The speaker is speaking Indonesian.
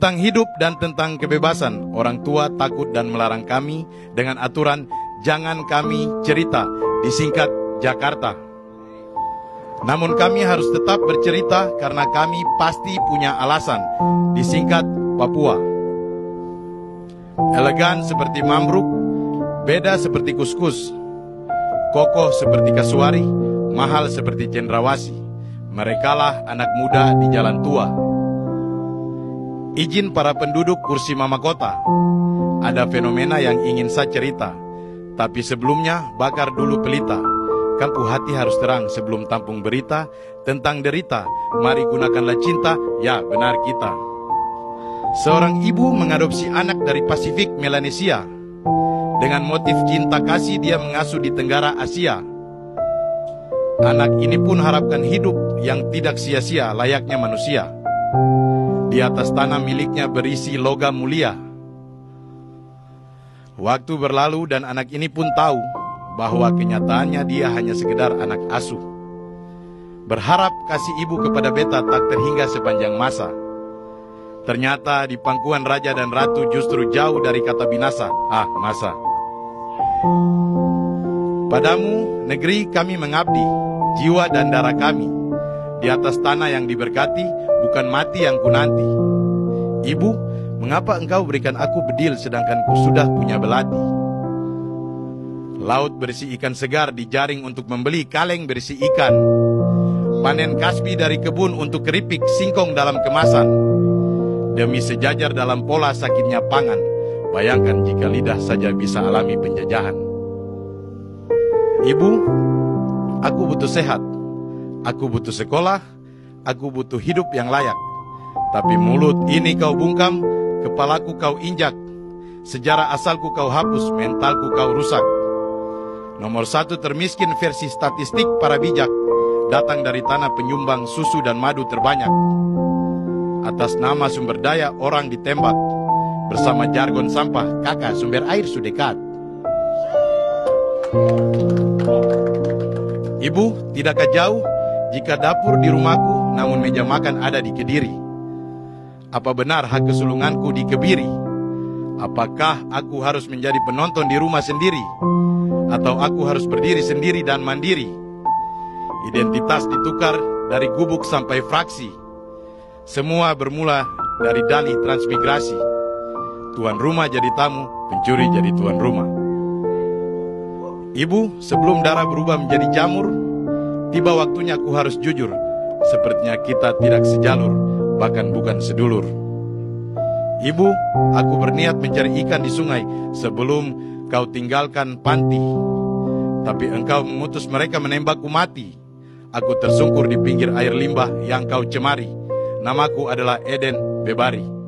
Tentang hidup dan tentang kebebasan, orang tua takut dan melarang kami dengan aturan jangan kami cerita, disingkat Jakarta. Namun kami harus tetap bercerita karena kami pasti punya alasan, disingkat Papua. Elegan seperti mamruk, beda seperti kuskus, kokoh seperti kasuari, mahal seperti cendrawasi. Merekalah anak muda di jalan tua. Izin para penduduk kursi mama kota. Ada fenomena yang ingin saya cerita. Tapi sebelumnya bakar dulu pelita. Kampu hati harus terang sebelum tampung berita tentang derita. Mari gunakanlah cinta, ya benar kita. Seorang ibu mengadopsi anak dari Pasifik Melanesia. Dengan motif cinta kasih dia mengasuh di Tenggara Asia. Anak ini pun harapkan hidup yang tidak sia-sia layaknya manusia. Di atas tanah miliknya berisi logam mulia. Waktu berlalu dan anak ini pun tahu bahwa kenyataannya dia hanya sekedar anak asuh. Berharap kasih ibu kepada beta tak terhingga sepanjang masa. Ternyata di pangkuan raja dan ratu justru jauh dari kata binasa. Ah, masa. Padamu, negeri kami mengabdi, jiwa dan darah kami. Di atas tanah yang diberkati, bukan mati yang ku nanti. Ibu, mengapa engkau berikan aku bedil sedangkan ku sudah punya belati? Laut berisi ikan segar dijaring untuk membeli kaleng berisi ikan. Panen kasbi dari kebun untuk keripik singkong dalam kemasan. Demi sejajar dalam pola sakitnya pangan, bayangkan jika lidah saja bisa alami penjajahan. Ibu, aku butuh sehat. Aku butuh sekolah, Aku butuh hidup yang layak. Tapi mulut ini kau bungkam, kepalaku kau injak. Sejarah asalku kau hapus, mentalku kau rusak. Nomor satu termiskin versi statistik para bijak datang dari tanah penyumbang susu dan madu terbanyak. Atas nama sumber daya orang ditembak. Bersama jargon sampah, kakak sumber air sudekat. Ibu, tidakkah jauh jika dapur di rumahku namun meja makan ada di Kediri? Apa benar hak kesulunganku di Kebiri? Apakah aku harus menjadi penonton di rumah sendiri? Atau aku harus berdiri sendiri dan mandiri? Identitas ditukar dari gubuk sampai fraksi. Semua bermula dari dali transmigrasi. Tuan rumah jadi tamu, pencuri jadi tuan rumah. Ibu, sebelum darah berubah menjadi jamur, Tiba waktunya aku harus jujur, sepertinya kita tidak sejalur, bahkan bukan sedulur. Ibu, aku berniat mencari ikan di sungai sebelum kau tinggalkan panti. Tapi engkau mengutus mereka menembakku mati. Aku tersungkur di pinggir air limbah yang kau cemari. Namaku adalah Eden Bebari.